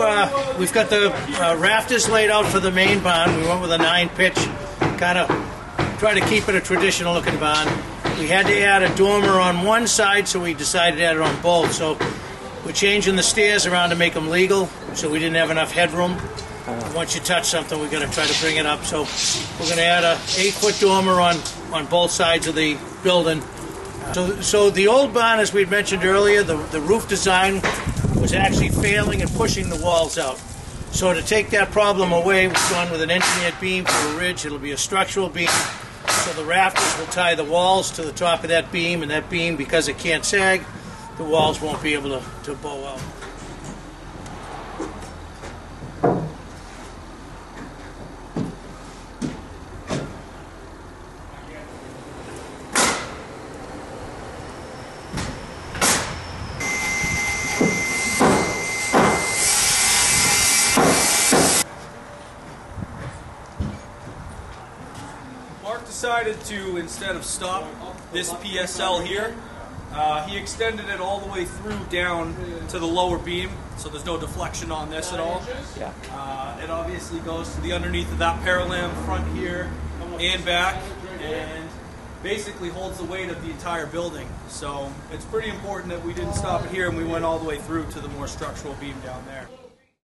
uh, we've got the uh, rafters laid out for the main barn. We went with a nine pitch, kind of try to keep it a traditional looking barn. We had to add a dormer on one side, so we decided to add it on both. So we're changing the stairs around to make them legal, so we didn't have enough headroom. Once you touch something, we're going to try to bring it up. So we're going to add a eight foot dormer on, on both sides of the building. So, so the old barn, as we'd mentioned earlier, the, the roof design was actually failing and pushing the walls out. So to take that problem away, we've gone with an engineered beam for a ridge. It'll be a structural beam. So the rafters will tie the walls to the top of that beam, and that beam, because it can't sag, the walls won't be able to, to bow out. Mark decided to, instead of stop this PSL here, uh, he extended it all the way through down to the lower beam, so there's no deflection on this at all. Yeah. Uh, it obviously goes to the underneath of that Parallam front here and back, and basically holds the weight of the entire building. So it's pretty important that we didn't stop it here and we went all the way through to the more structural beam down there.